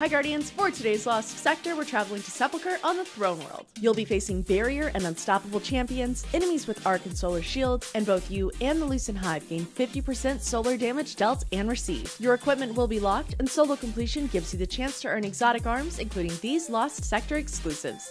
Hi Guardians, for today's Lost Sector, we're traveling to Sepulchre on the Throne World. You'll be facing Barrier and Unstoppable champions, enemies with Arc and Solar Shields, and both you and the Lucent Hive gain 50% solar damage dealt and received. Your equipment will be locked, and solo completion gives you the chance to earn exotic arms, including these Lost Sector exclusives.